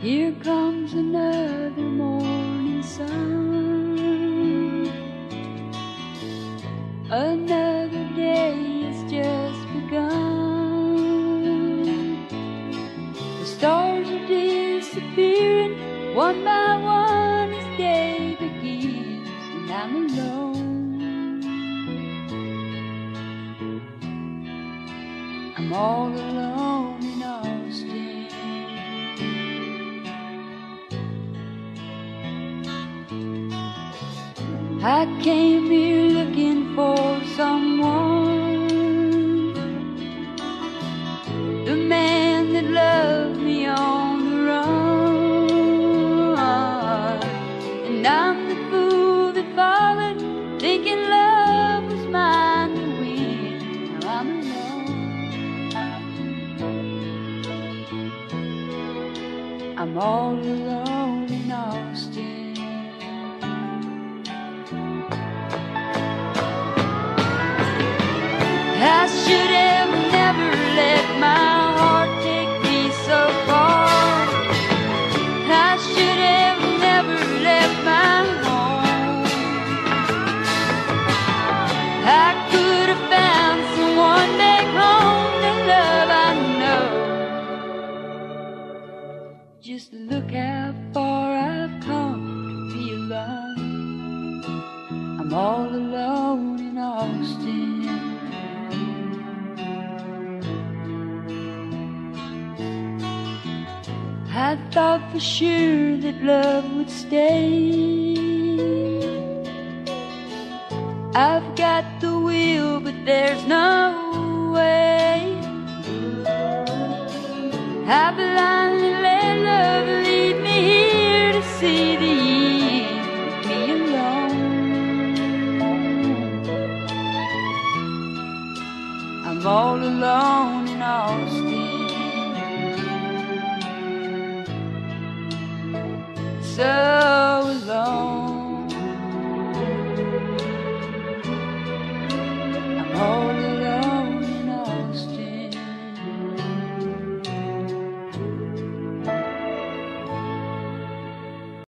Here comes another morning sun. Another day has just begun. The stars are disappearing one by one as day begins, and I'm alone. I'm all alone I came here looking for someone. The man that loved me on the run. And I'm the fool that followed, thinking love was mine to win. Now I'm alone. I'm all alone Look how far I've come to be alone. I'm all alone in Austin. I thought for sure that love would stay. I've got the will, but there's no way. I blindly see the end. Me alone. I'm all alone in Austin. So